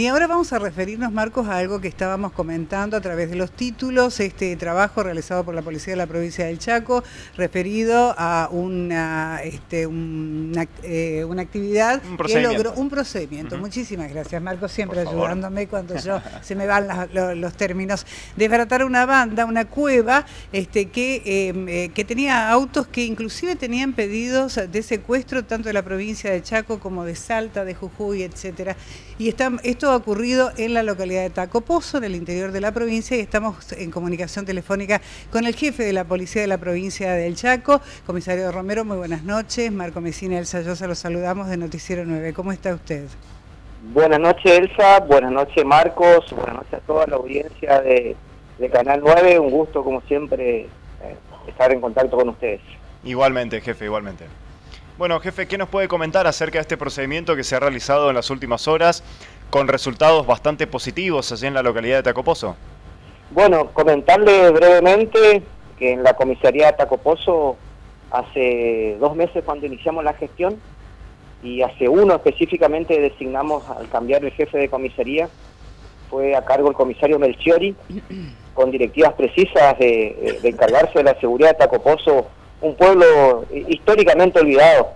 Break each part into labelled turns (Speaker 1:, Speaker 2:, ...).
Speaker 1: Y ahora vamos a referirnos, Marcos, a algo que estábamos comentando a través de los títulos, este trabajo realizado por la Policía de la Provincia del Chaco, referido a una, este, una, eh, una actividad
Speaker 2: Un
Speaker 1: que logró un procedimiento. Muchísimas gracias, Marcos, siempre ayudándome cuando yo se me van lo- los términos. Desbaratar una banda, una cueva, este, que, eh, eh, que tenía autos que inclusive tenían pedidos de secuestro tanto de la provincia de Chaco como de Salta, de Jujuy, etcétera. Y está, esto ha ocurrido en la localidad de Tacopozo, en el interior de la provincia, y estamos en comunicación telefónica con el jefe de la policía de la provincia del Chaco, comisario Romero, muy buenas noches. Marco Mesina, Elsa Llosa, los saludamos de Noticiero 9. ¿Cómo está usted?
Speaker 3: Buenas noches Elsa, buenas noches Marcos, buenas noches a toda la audiencia de, de Canal 9, un gusto como siempre eh, estar en contacto con ustedes.
Speaker 2: Igualmente, jefe, igualmente. Bueno, jefe, ¿qué nos puede comentar acerca de este procedimiento que se ha realizado en las últimas horas con resultados bastante positivos allí en la localidad de Tacopozo?
Speaker 3: Bueno, comentarle brevemente que en la comisaría de Tacopozo hace dos meses cuando iniciamos la gestión y hace uno específicamente designamos al cambiar el jefe de comisaría, fue a cargo el comisario Melchiori, con directivas precisas de, encargarse de la seguridad de Tacopozo, un pueblo históricamente olvidado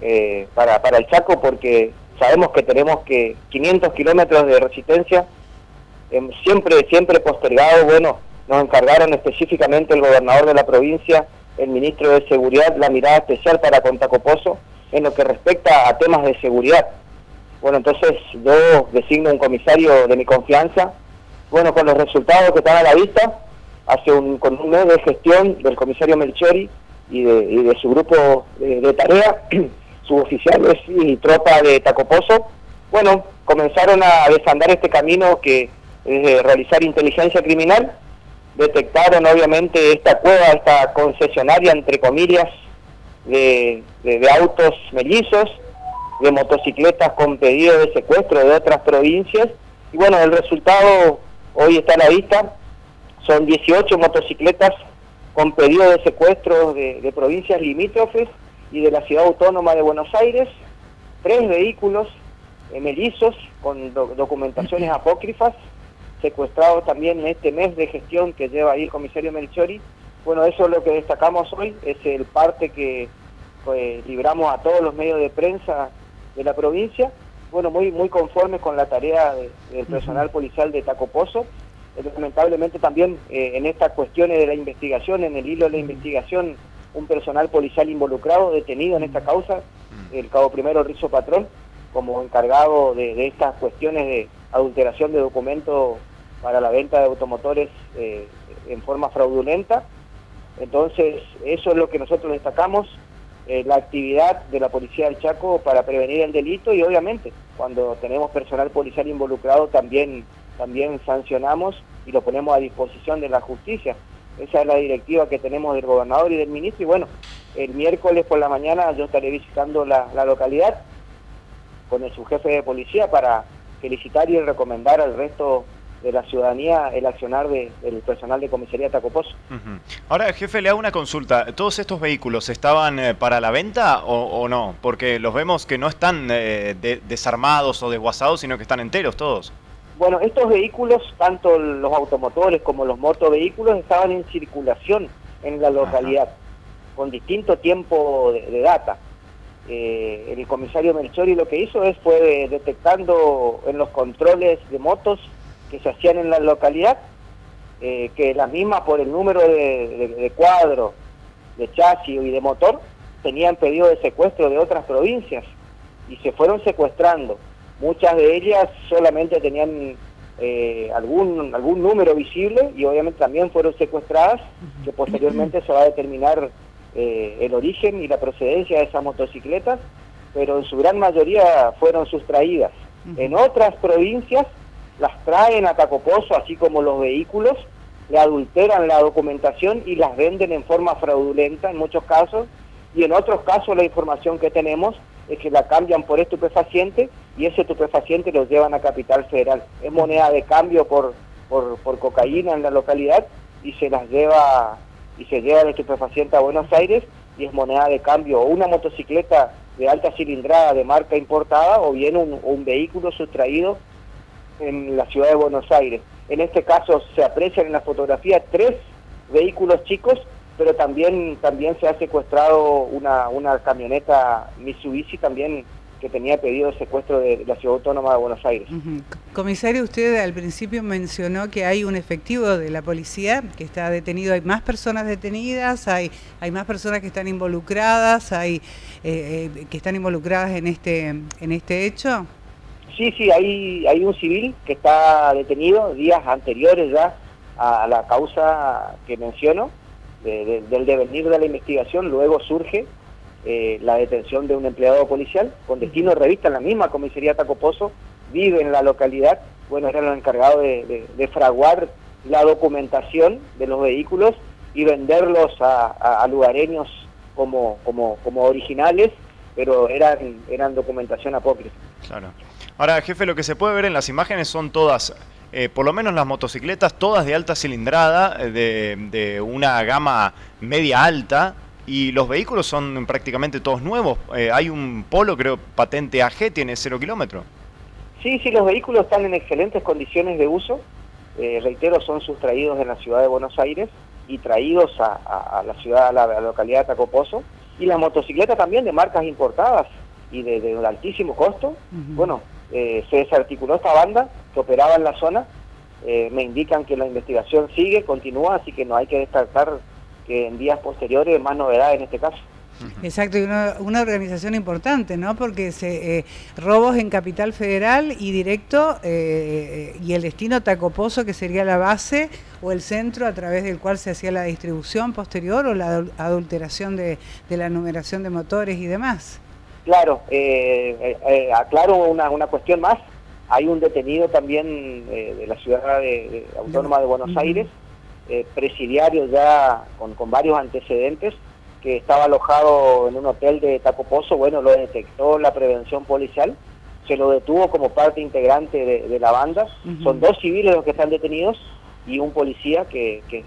Speaker 3: eh, para el Chaco porque sabemos que tenemos que 500 kilómetros de resistencia em, siempre siempre postergado, bueno, nos encargaron específicamente el gobernador de la provincia, el ministro de Seguridad, la mirada especial para Contacopozo en lo que respecta a temas de seguridad. Bueno, entonces yo designo un comisario de mi confianza, bueno, con los resultados que están a la vista, hace un, con un mes de gestión del comisario Melchori y de, su grupo de tarea, suboficiales y tropa de Tacopozo, bueno, comenzaron a desandar este camino que es de realizar inteligencia criminal, detectaron obviamente esta cueva, esta concesionaria, entre comillas, de, de- autos mellizos, de motocicletas con pedido de secuestro de otras provincias, y bueno, el resultado hoy está a la vista, son 18 motocicletas con pedido de secuestro de provincias limítrofes y de la ciudad autónoma de Buenos Aires, tres vehículos eh, mellizos con do- documentaciones apócrifas, secuestrados también en este mes de gestión que lleva ahí el comisario Melchori. Bueno, eso es lo que destacamos hoy, es el parte que pues, libramos a todos los medios de prensa de la provincia, bueno, muy muy conformes con la tarea de- del personal policial de Tacopozo. Eh, Lamentablemente también eh, en estas cuestiones de la investigación, en el hilo de la investigación, un personal policial involucrado, detenido en esta causa, el cabo primero Rizo Patrón, como encargado de, de estas cuestiones de adulteración de documentos para la venta de automotores eh, en forma fraudulenta. Entonces, eso es lo que nosotros destacamos, eh, la actividad de la Policía del Chaco para prevenir el delito y obviamente cuando tenemos personal policial involucrado también, también sancionamos y lo ponemos a disposición de la justicia. Esa es la directiva que tenemos del gobernador y del ministro y bueno, el miércoles por la mañana yo estaré visitando la, la localidad con el subjefe de policía para felicitar y recomendar al resto de la ciudadanía el accionar de- del personal de comisaría Tacopozo.
Speaker 2: Ujú. Ahora, jefe, le hago una consulta. ¿Todos estos vehículos estaban eh, para la venta o, o no? Porque los vemos que no están eh, de- desarmados o desguazados, sino que están enteros todos.
Speaker 3: Bueno, estos vehículos, tanto los automotores como los motovehículos, estaban en circulación en la localidad, con distinto tiempo de, de data. Eh, el comisario Melchori lo que hizo es fue detectando en los controles de motos que se hacían en la localidad, eh, que las mismas por el número de, de- de cuadro, de chasis y de motor, tenían pedido de secuestro de otras provincias y se fueron secuestrando. Muchas de ellas solamente tenían eh, algún, algún número visible y obviamente también fueron secuestradas, que posteriormente se va a determinar eh, el origen y la procedencia de esas motocicletas, pero en su gran mayoría fueron sustraídas. En otras provincias las traen a Tacopozo, así como los vehículos, le adulteran la documentación y las venden en forma fraudulenta en muchos casos, y en otros casos la información que tenemos es que la cambian por estupefaciente y ese estupefaciente los llevan a Capital Federal. Es moneda de cambio por, por, por cocaína en la localidad y se las lleva y se lleva el estupefaciente a Buenos Aires y es moneda de cambio o una motocicleta de alta cilindrada de marca importada o bien un, un vehículo sustraído en la ciudad de Buenos Aires. En este caso se aprecian en la fotografía tres vehículos chicos, pero también, también se ha secuestrado una, una camioneta Mitsubishi también que tenía pedido de secuestro de la Ciudad Autónoma de Buenos Aires.
Speaker 1: Comisario, usted al principio mencionó que hay un efectivo de la policía que está detenido, hay más personas detenidas, hay, hay más personas que están involucradas, hay eh, eh, que están involucradas en este, en este hecho.
Speaker 3: Sí, sí, hay, hay un civil que está detenido días anteriores ya a la causa que menciono, del devenir de la investigación, luego surge eh, la detención de un empleado policial con destino de revista en la misma comisaría Tacopozo, vive en la localidad, bueno, era el encargado de, fraguar la documentación de los vehículos y venderlos a, lugareños como, como, como originales, pero eran, eran documentación apócrifa.
Speaker 2: Claro. Ahora, jefe, lo que se puede ver en las imágenes son todas, eh, por lo menos las motocicletas, todas de alta cilindrada, eh, de, de una gama media alta, y los vehículos son prácticamente todos nuevos. Eh, hay un Polo, creo, patente AG, tiene cero kilómetros.
Speaker 3: Sí, sí, los vehículos están en excelentes condiciones de uso. Eh, reitero, son sustraídos en la ciudad de Buenos Aires y traídos a, la ciudad, a la, localidad de Tacopozo. Y las motocicletas también de marcas importadas y de, un altísimo costo. Bueno, eh, se desarticuló esta banda que operaba en la zona. me indican que la investigación sigue, continúa, así que no hay que descartar que en días posteriores más novedades en este caso.
Speaker 1: Exacto, y una, organización importante, ¿no? Porque se, eh, robos en Capital Federal y directo, eh, eh, y el destino Tacopozo, que sería la base o el centro a través del cual se hacía la distribución posterior o la adulteración de, la numeración de motores y demás.
Speaker 3: Claro, aclaro una, una cuestión más. Hay un detenido también de la ciudad de, autónoma de Buenos Aires eh, presidiario ya con, con, varios antecedentes, que estaba alojado en un hotel de Tacopozo, bueno, lo detectó la prevención policial, se lo detuvo como parte integrante de, la banda, son dos civiles los que están detenidos y un policía que, que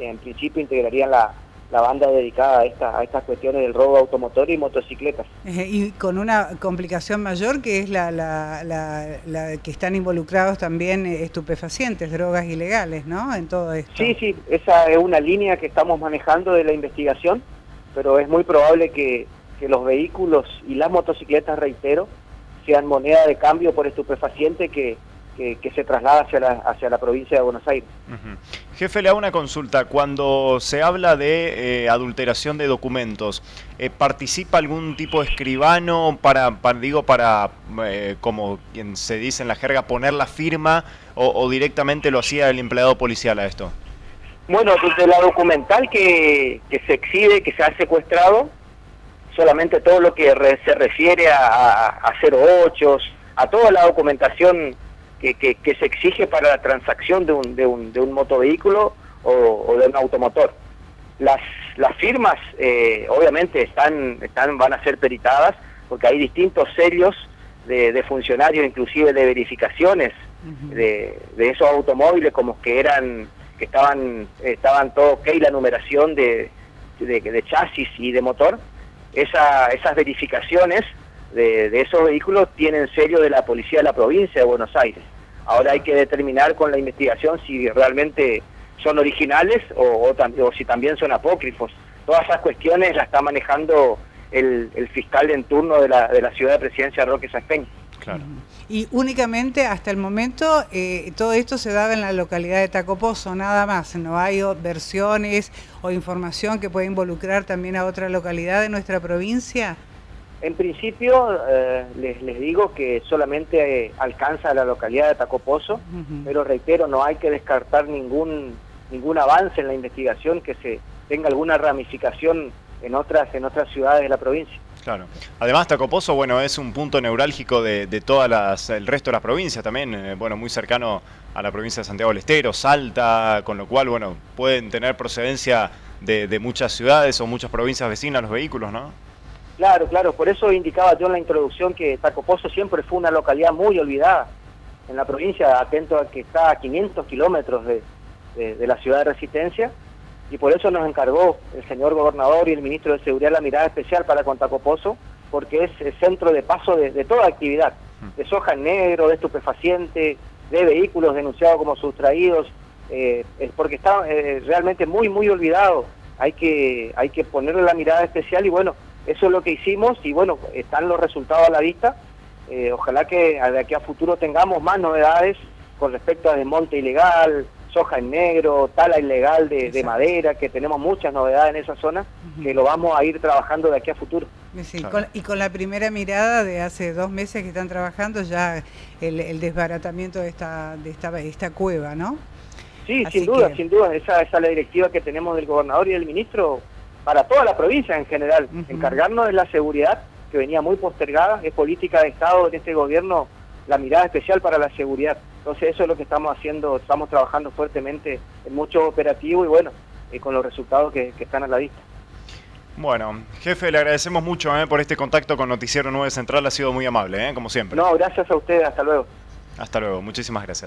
Speaker 3: en principio integrarían la, la banda dedicada a, esta, a estas cuestiones del robo automotor y motocicletas.
Speaker 1: Y con una complicación mayor que es la, la, la, que están involucrados también estupefacientes, drogas ilegales, ¿no? En todo esto.
Speaker 3: Sí, sí, esa es una línea que estamos manejando de la investigación, pero es muy probable que, que los vehículos y las motocicletas, reitero, sean moneda de cambio por estupefaciente que que, se traslada hacia la, hacia la provincia de Buenos Aires.
Speaker 2: Jefe, le hago una consulta. Cuando se habla de eh, adulteración de documentos, eh, ¿participa algún tipo de escribano para, digo, para, eh, como quien se dice en la jerga, poner la firma o, directamente lo hacía el empleado policial a esto?
Speaker 3: Bueno, desde la documental que, se exhibe, que se ha secuestrado, solamente todo lo que se refiere a, a, a 08, a toda la documentación que, se exige para la transacción de un, de un, de un motovehículo o, de un automotor. Las, las firmas eh, obviamente están, están, van a ser peritadas porque hay distintos sellos de, funcionarios, inclusive de verificaciones de, de, esos automóviles como que eran que estaban estaban todo ok la numeración de, de, chasis y de motor. Esa, esas verificaciones de, esos vehículos tienen sello de la policía de la provincia de Buenos Aires. Ahora hay que determinar con la investigación si realmente son originales o, si también son apócrifos. Todas esas cuestiones las está manejando el, fiscal en turno de la, de la ciudad de presidencia Roque Saspeña.
Speaker 1: Claro. Y únicamente hasta el momento eh, todo esto se daba en la localidad de Tacopozo, nada más. No hay versiones o información que pueda involucrar también a otra localidad de nuestra provincia.
Speaker 3: En principio, eh, les, digo que solamente alcanza la localidad de Tacopozo, pero reitero, no hay que descartar ningún, ningún avance en la investigación que se tenga alguna ramificación en otras, en otras ciudades de la provincia.
Speaker 2: Claro. Además, Tacopozo, bueno, es un punto neurálgico de, de todas las, el resto de las provincias también, eh, bueno, muy cercano a la provincia de Santiago del Estero, Salta, con lo cual, bueno, pueden tener procedencia de, de muchas ciudades o muchas provincias vecinas los vehículos, ¿no?
Speaker 3: Claro, claro, por eso indicaba yo en la introducción que Tacopozo siempre fue una localidad muy olvidada en la provincia, atento a que está a 500 kilómetros de, la ciudad de Resistencia, y por eso nos encargó el señor gobernador y el ministro de Seguridad la mirada especial para con Tacopozo, porque es el centro de paso de, toda actividad, de soja en negro, de estupefaciente, de vehículos denunciados como sustraídos, eh, es porque está eh, realmente muy, muy olvidado. Hay que, hay que ponerle la mirada especial y bueno, eso es lo que hicimos y bueno, están los resultados a la vista. Eh, ojalá que de aquí a futuro tengamos más novedades con respecto a desmonte ilegal, soja en negro, tala ilegal de, madera, que tenemos muchas novedades en esa zona, que lo vamos a ir trabajando de aquí a futuro.
Speaker 1: y con la primera mirada de hace dos meses que están trabajando ya el, desbaratamiento de esta, de esta, esta cueva, ¿no?
Speaker 3: Sí, sin duda, sin duda, esa, esa es la directiva que tenemos del gobernador y del ministro para toda la provincia en general, encargarnos de la seguridad que venía muy postergada, es política de Estado en este gobierno la mirada especial para la seguridad. Entonces eso es lo que estamos haciendo, estamos trabajando fuertemente en muchos operativos y bueno, eh, con los resultados que, están a la vista.
Speaker 2: Bueno, jefe, le agradecemos mucho eh, por este contacto con Noticiero 9 Central, ha sido muy amable, eh, como siempre.
Speaker 3: No, gracias a ustedes, hasta luego.
Speaker 2: Hasta luego, muchísimas gracias.